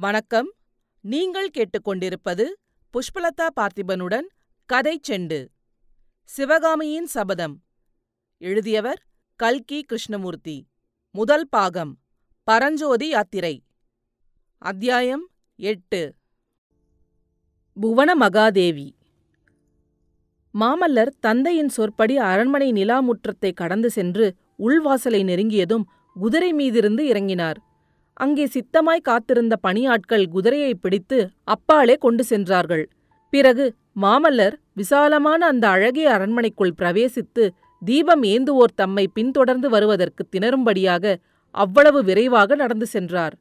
வணக்கம். நீங்கள் கேட்டுக்கொண்டிருப்பது புஷ்பலதா பார்த்திபனுடன் கதை செண்டு. சிவகாமியின் சபதம். எழுதியவர் கல்கி கிருஷ்ணமூர்த்தி. முதல் பாகம். பரஞ்சோதி யாத்திரை. அத்தியாயம் எட்டு. புவன மகாதேவி. மாமல்லர் தந்தையின் சொற்படி அரண்மனை நிலாமுற்றத்தை கடந்து சென்று உள்வாசலை நெருங்கியதும் குதிரை மீதிருந்து இறங்கினார். அங்கே சித்தமாய் காத்திருந்த பணியாட்கள் குதிரையை பிடித்து அப்பாலே கொண்டு சென்றார்கள். பிறகு மாமல்லர் விசாலமான அந்த அழகிய அரண்மனைக்குள் பிரவேசித்து தீபம் ஏந்துவோர் தம்மை பின்தொடர்ந்து வருவதற்கு திணறும்படியாக அவ்வளவு விரைவாக நடந்து சென்றார்.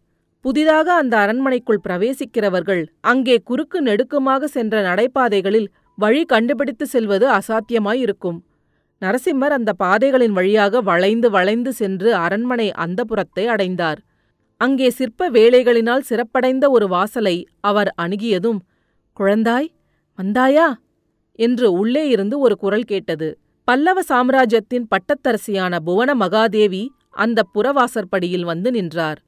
புதிதாக அந்த அரண்மனைக்குள் பிரவேசிக்கிறவர்கள் அங்கே குறுக்கு நெடுக்குமாக சென்ற நடைபாதைகளில் வழி கண்டுபிடித்து செல்வது அசாத்தியமாயிருக்கும். நரசிம்மர் அந்த பாதைகளின் வழியாக வளைந்து வளைந்து சென்று அரண்மனை அந்தப்புறத்தை அடைந்தார். அங்கே சிற்ப வேலைகளினால் சிறப்படைந்த ஒரு வாசலை அவர் அணுகியதும் குழந்தாய் வந்தாயா என்று உள்ளே இருந்து ஒரு குரல் கேட்டது. பல்லவ சாம்ராஜ்யத்தின் பட்டத்தரசியான புவன மகாதேவி அந்த புறவாசற்படியில் வந்து நின்றார்.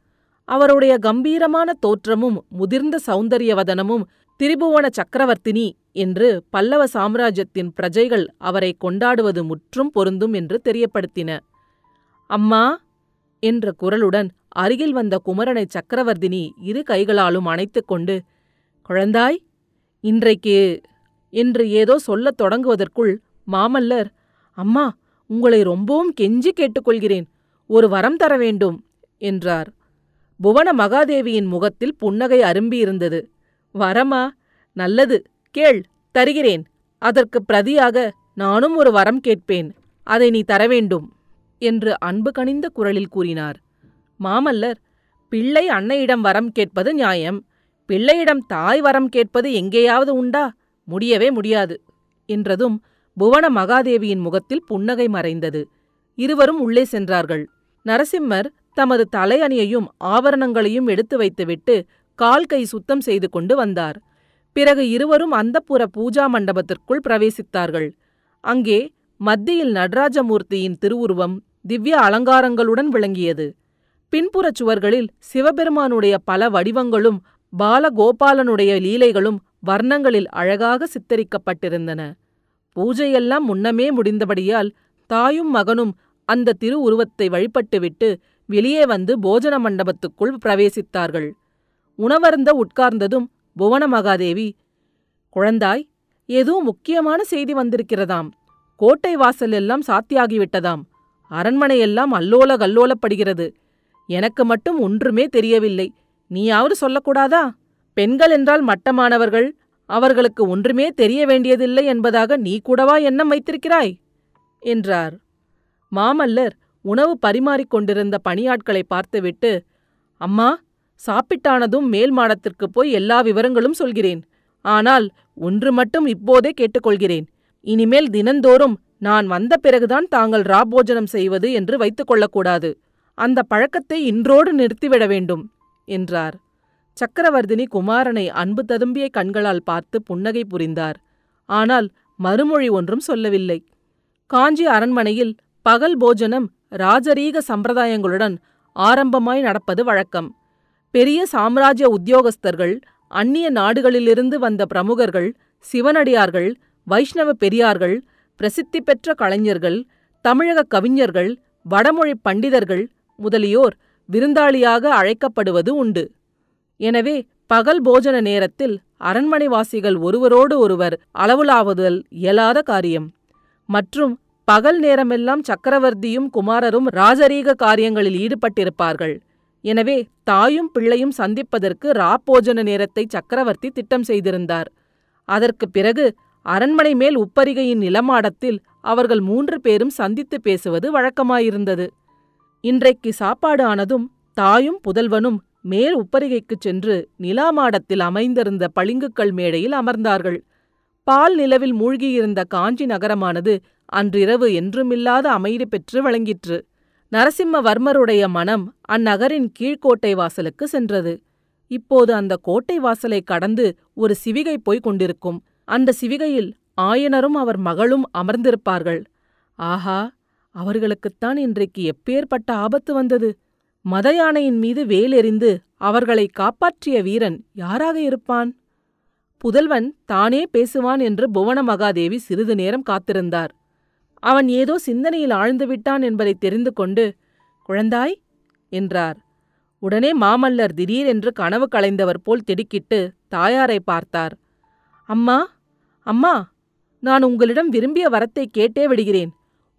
அவருடைய கம்பீரமான தோற்றமும் முதிர்ந்த சௌந்தரியவதனமும் திரிபுவன சக்கரவர்த்தினி என்று பல்லவ சாம்ராஜ்யத்தின் பிரஜைகள் அவரை கொண்டாடுவது முற்றும் பொருந்தும் என்று தெரியப்படுத்தின. அம்மா என்ற குரலுடன் அருகில் வந்த குமரனை சக்கரவர்த்தினி இரு கைகளாலும் அணைத்துக் கொண்டு குழந்தாய் இன்றைக்கு என்று ஏதோ சொல்லத் தொடங்குவதற்குள் மாமல்லர் அம்மா உங்களை ரொம்பவும் கெஞ்சி கேட்டுக்கொள்கிறேன். ஒரு வரம் தர வேண்டும் என்றார். புவன மகாதேவியின் முகத்தில் புன்னகை அரும்பியிருந்தது. வரமா நல்லது. கேள் தருகிறேன். அதற்கு பிரதியாக நானும் ஒரு வரம் கேட்பேன். அதை நீ தர வேண்டும் என்று அன்பு கனிந்த குரலில் கூறினார். மாமல்லர் பிள்ளை அன்னையிடம் வரம் கேட்பது நியாயம் பிள்ளையிடம் தாய் வரம் கேட்பது எங்கேயாவது உண்டா? முடியவே முடியாது என்றதும் புவன மகாதேவியின் முகத்தில் புன்னகை மறைந்தது. இருவரும் உள்ளே சென்றார்கள். நரசிம்மர் தமது தலையணியையும் ஆபரணங்களையும் எடுத்து வைத்துவிட்டு கால் கை சுத்தம் செய்து கொண்டு வந்தார். பிறகு இருவரும் அந்தப்புற பூஜா மண்டபத்திற்குள் பிரவேசித்தார்கள். அங்கே மத்தியில் நடராஜமூர்த்தியின் திருவுருவம் திவ்ய அலங்காரங்களுடன் விளங்கியது. பின்புறச் சுவர்களில் சிவபெருமானுடைய பல வடிவங்களும் பாலகோபாலனுடைய லீலைகளும் வர்ணங்களில் அழகாக சித்தரிக்கப்பட்டிருந்தன. பூஜையெல்லாம் முன்னமே முடிந்தபடியால் தாயும் மகனும் அந்த திருவுருவத்தை வழிபட்டுவிட்டு வெளியே வந்து போஜன மண்டபத்துக்குள் பிரவேசித்தார்கள். உணவருந்த உட்கார்ந்ததும் புவன மகாதேவி குழந்தாய் ஏதோ முக்கியமான செய்தி வந்திருக்கிறதாம். கோட்டை வாசல் எல்லாம் சாத்தியாகிவிட்டதாம். அரண்மனையெல்லாம் அல்லோல கல்லோலப்படுகிறது. எனக்கு மட்டும் ஒன்றுமே தெரியவில்லை. நீயாவது சொல்லக்கூடாதா? பெண்கள் என்றால் மட்டமானவர்கள் அவர்களுக்கு ஒன்றுமே தெரிய வேண்டியதில்லை என்பதாக நீ கூடவா எண்ணம் வைத்திருக்கிறாய்? என்றார். மாமல்லர் உணவு பரிமாறிக் கொண்டிருந்த பணியாட்களை பார்த்துவிட்டு அம்மா சாப்பிட்டானதும் மேல் மாடத்திற்குப் போய் எல்லா விவரங்களும் சொல்கிறேன். ஆனால் ஒன்று மட்டும் இப்போதே கேட்டுக்கொள்கிறேன். இனிமேல் தினந்தோறும் நான் வந்த பிறகுதான் தாங்கள் ராபோஜனம் செய்வது என்று வைத்துக் கொள்ளக்கூடாது. அந்த பழக்கத்தை இன்றோடு நிறுத்திவிட வேண்டும் என்றார். சக்கரவர்த்தினி குமாரனை அன்பு ததும்பிய கண்களால் பார்த்து புன்னகை புரிந்தார். ஆனால் மறுமொழி ஒன்றும் சொல்லவில்லை. காஞ்சி அரண்மனையில் பகல் போஜனம் ராஜரீக சம்பிரதாயங்களுடன் ஆரம்பமாய் நடப்பது வழக்கம். பெரிய சாம்ராஜ்ய உத்தியோகஸ்தர்கள் அந்நிய நாடுகளிலிருந்து வந்த பிரமுகர்கள் சிவனடியார்கள் வைஷ்ணவ பெரியார்கள் பிரசித்தி பெற்ற கலைஞர்கள் தமிழக கவிஞர்கள் வடமொழி பண்டிதர்கள் முதலியோர் விருந்தாளியாக அழைக்கப்படுவது உண்டு. எனவே பகல் போஜன நேரத்தில் அரண்மனைவாசிகள் ஒருவரோடு ஒருவர் அளவுலாவுதல் இயலாத காரியம். மற்றும் பகல் நேரமெல்லாம் சக்கரவர்த்தியும் குமாரரும் ராஜரீக காரியங்களில் ஈடுபட்டிருப்பார்கள். எனவே தாயும் பிள்ளையும் சந்திப்பதற்கு ராப்போஜன நேரத்தை சக்கரவர்த்தி திட்டம் செய்திருந்தார். அதற்கு பிறகு அரண்மனை மேல் உப்பரிகையின் நிலமாடத்தில் அவர்கள் மூன்று பேரும் சந்தித்து பேசுவது வழக்கமாயிருந்தது. இன்றைக்கு சாப்பாடு ஆனதும் தாயும் புதல்வனும் மேல் உப்பரிகைக்குச் சென்று நிலாமாடத்தில் அமைந்திருந்த பளிங்குக்கல் மேடையில் அமர்ந்தார்கள். பால் நிலவில் மூழ்கியிருந்த காஞ்சி நகரமானது அன்றிரவு என்றுமில்லாத அமைதி பெற்று வழங்கிற்று. நரசிம்மவர்மருடைய மனம் அந்நகரின் கீழ்க்கோட்டை வாசலுக்கு சென்றது. இப்போது அந்த கோட்டை வாசலை கடந்து ஒரு சிவிகை போய்க் கொண்டிருக்கும். அந்த சிவிகையில் ஆயனரும் அவர் மகளும் அமர்ந்திருப்பார்கள். ஆஹா! அவர்களுக்குத்தான் இன்றைக்கு எப்பேற்பட்ட ஆபத்து வந்தது. மத யானையின் மீது வேலெறிந்து அவர்களை காப்பாற்றிய வீரன் யாராக இருப்பான்? புதல்வன் தானே பேசுவான் என்று புவன மகாதேவி சிறிது நேரம் காத்திருந்தார். அவன் ஏதோ சிந்தனையில் ஆழ்ந்துவிட்டான் என்பதை தெரிந்து கொண்டு குழந்தாய் என்றார். உடனே மாமல்லர் திடீரென்று கனவு களைந்தவர் போல் திடுக்கிட்டு தாயாரை பார்த்தார். அம்மா அம்மா நான் உங்களிடம் விரும்பிய வரத்தை கேட்டே விடுகிறேன்.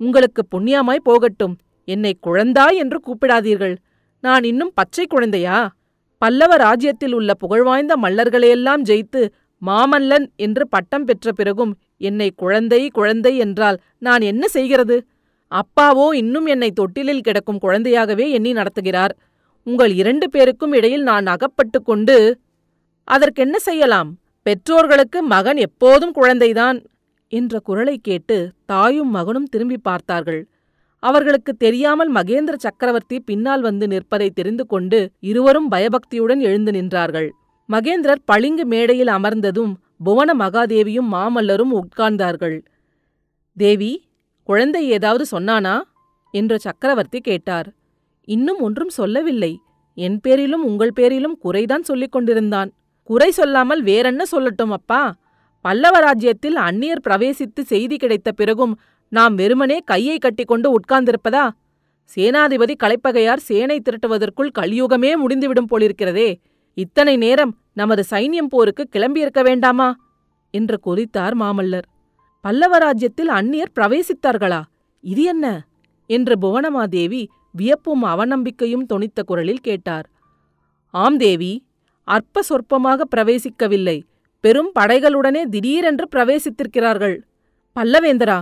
உங்களுக்கு புண்ணியமாய் போகட்டும். என்னை குழந்தாய் என்று கூப்பிடாதீர்கள். நான் இன்னும் பச்சை குழந்தையா? பல்லவ ராஜ்யத்தில் உள்ள புகழ்வாய்ந்த மல்லர்களையெல்லாம் ஜெயித்து மாமல்லன் என்று பட்டம் பெற்ற பிறகும் என்னை குழந்தை குழந்தை என்றால் நான் என்ன செய்கிறது? அப்பாவோ இன்னும் என்னை தொட்டிலில் கிடக்கும் குழந்தையாகவே எண்ணி நடத்துகிறார். உங்கள் இரண்டு பேருக்கும் இடையில் நான் அகப்பட்டு கொண்டு அதற்கென்ன செய்யலாம்? பெற்றோர்களுக்கு மகன் எப்போதும் குழந்தைதான். என்ற குரலை கேட்டு தாயும் மகனும் திரும்பி பார்த்தார்கள். அவர்களுக்கு தெரியாமல் மகேந்திர சக்கரவர்த்தி பின்னால் வந்து நிற்பதை தெரிந்து கொண்டு இருவரும் பயபக்தியுடன் எழுந்து நின்றார்கள். மகேந்திரர் பளிங்கு மேடையில் அமர்ந்ததும் புவன மகாதேவியும் மாமல்லரும் உட்கார்ந்தார்கள். தேவி குழந்தை ஏதாவது சொன்னானா? என்று சக்கரவர்த்தி கேட்டார். இன்னும் ஒன்றும் சொல்லவில்லை. என் பேரிலும் உங்கள் பேரிலும் குறைதான் சொல்லிக் கொண்டிருந்தான். குறை சொல்லாமல் வேறென்ன சொல்லட்டும் அப்பா? பல்லவ ராஜ்யத்தில் அந்நியர் பிரவேசித்து செய்தி கிடைத்த பிறகும் நாம் வெறுமனே கையை கட்டிக்கொண்டு உட்கார்ந்திருப்பதா? சேனாதிபதி கலைப்பகையார் சேனை திரட்டுவதற்குள் கலியுகமே முடிந்துவிடும் போலிருக்கிறதே. இத்தனை நேரம் நமது சைன்யம் போருக்கு கிளம்பியிருக்க வேண்டாமா? என்று கொதித்தார் மாமல்லர். பல்லவ ராஜ்யத்தில் அந்நியர் பிரவேசித்தார்களா? இது என்ன? என்று புவனமாதேவி வியப்பும் அவநம்பிக்கையும் தொனித்த குரலில் கேட்டார். ஆம் தேவி அற்ப சொற்பமாக பிரவேசிக்கவில்லை. பெரும் படைகளுடனே திடீரென்று பிரவேசித்திருக்கிறார்கள். பல்லவேந்தரா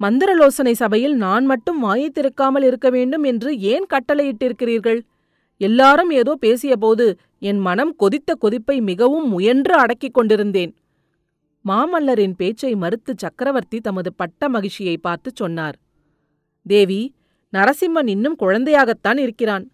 மந்திரலோசனை சபையில் நான் மட்டும் வாயை திறக்காமல் இருக்க வேண்டும் என்று ஏன் கட்டளையிட்டிருக்கிறீர்கள்? எல்லாரும் ஏதோ பேசியபோது என் மனம் கொதித்த கொதிப்பை மிகவும் முயன்று அடக்கிக் கொண்டிருந்தேன். மாமல்லரின் பேச்சை மறுத்து சக்கரவர்த்தி தமது பட்ட மகிழ்ச்சியை பார்த்துச் சொன்னார். தேவி நரசிம்மன் இன்னும் குழந்தையாகத்தான் இருக்கிறான்.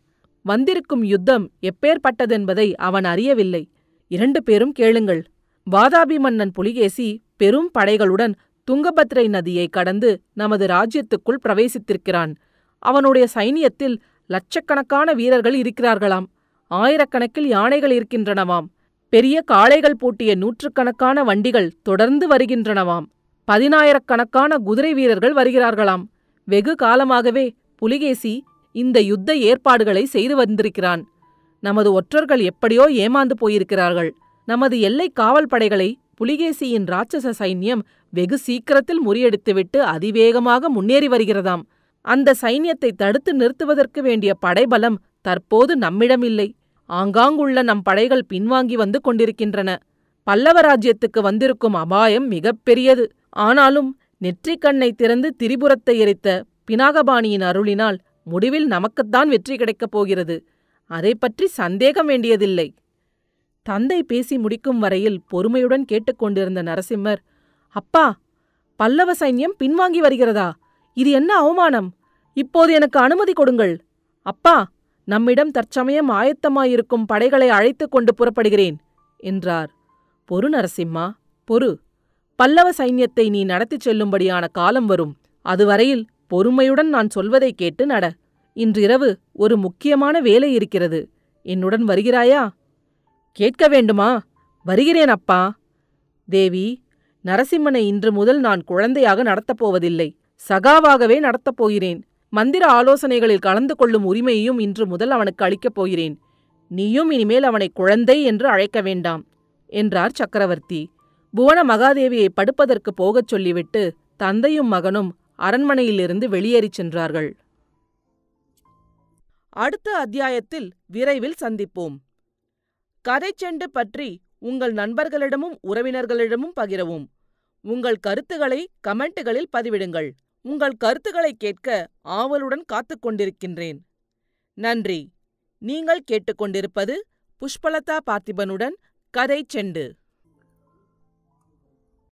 வந்திருக்கும் யுத்தம் எப்பேற்பட்டதென்பதை அவன் அறியவில்லை. இரண்டு பேரும் கேளுங்கள். வாதாபி மன்னன் புலிகேசி பெரும் படைகளுடன் துங்கபத்ரை நதியை கடந்து நமது ராஜ்யத்துக்குள் பிரவேசித்திருக்கிறான். அவனுடைய சைனியத்தில் லட்சக்கணக்கான வீரர்கள் இருக்கிறார்களாம். ஆயிரக்கணக்கில் யானைகள் இருக்கின்றனவாம். பெரிய காளைகள் பூட்டிய நூற்றுக்கணக்கான வண்டிகள் தொடர்ந்து வருகின்றனவாம். பதினாயிரக்கணக்கான குதிரை வீரர்கள் வருகிறார்களாம். வெகு காலமாகவே புலிகேசி இந்த யுத்த ஏற்பாடுகளை செய்து வந்திருக்கிறான். நமது ஒற்றர்கள் எப்படியோ ஏமாந்து போயிருக்கிறார்கள். நமது எல்லை காவல் படைகளை புலிகேசியின் ராட்சச சைன்யம் வெகு சீக்கிரத்தில் முறியடித்துவிட்டு அதிவேகமாக முன்னேறி வருகிறதாம். அந்த சைன்யத்தை தடுத்து நிறுத்துவதற்கு வேண்டிய படைபலம் தற்போது நம்மிடமில்லை. ஆங்காங்குள்ள நம் படைகள் பின்வாங்கி வந்து கொண்டிருக்கின்றன. பல்லவ ராஜ்யத்துக்கு வந்திருக்கும் அபாயம் மிகப்பெரியது. ஆனாலும் நெற்றிக் கண்ணை திறந்து திரிபுரத்தை எரித்த பினாகபாணியின் அருளினால் முடிவில் நமக்குத்தான் வெற்றி கிடைக்கப் போகிறது. அதை பற்றி சந்தேகம் வேண்டியதில்லை. தந்தை பேசி முடிக்கும் வரையில் பொறுமையுடன் கேட்டுக்கொண்டிருந்த நரசிம்மர் அப்பா பல்லவ சைன்யம் பின்வாங்கி வருகிறதா? இது என்ன அவமானம்? இப்போது எனக்கு அனுமதி கொடுங்கள். அப்பா நம்மிடம் தற்சமயம் ஆயத்தமாயிருக்கும் படைகளை அழைத்துக் கொண்டு புறப்படுகிறேன் என்றார். பொறு நரசிம்மா பொறு. பல்லவ சைன்யத்தை நீ நடத்திச் செல்லும்படியான காலம் வரும். அதுவரையில் பொறுமையுடன் நான் சொல்வதை கேட்டு நட. இன்றிரவு ஒரு முக்கியமான வேலை இருக்கிறது. என்னுடன் வருகிறாயா? கேட்க வேண்டுமா? வருகிறேன் அப்பா. தேவி நரசிம்மனை இன்று முதல் நான் குழந்தையாக நடத்தப் போவதில்லை. சகாவாகவே நடத்தப் போகிறேன். மந்திர ஆலோசனைகளில் கலந்து கொள்ளும் உரிமையையும் இன்று முதல் அவனுக்கு அளிக்கப் போகிறேன். நீயும் இனிமேல் அவனை குழந்தை என்று அழைக்க வேண்டாம் என்றார் சக்கரவர்த்தி. புவன மகாதேவியை படுப்பதற்கு போகச் சொல்லிவிட்டு தந்தையும் மகனும் அரண்மனையிலிருந்து வெளியேறிச் சென்றார்கள். அடுத்த அத்தியாயத்தில் விரைவில் சந்திப்போம். கதைச்செண்டு பற்றி உங்கள் நண்பர்களிடமும் உறவினர்களிடமும் பகிரவும். உங்கள் கருத்துக்களை கமெண்ட்டுகளில் பதிவிடுங்கள். உங்கள் கருத்துக்களை கேட்க ஆவலுடன் காத்துக் கொண்டிருக்கின்றேன். நன்றி. நீங்கள் கேட்டுக்கொண்டிருப்பது புஷ்பலதா பார்த்திபனுடன் கதை செண்டு.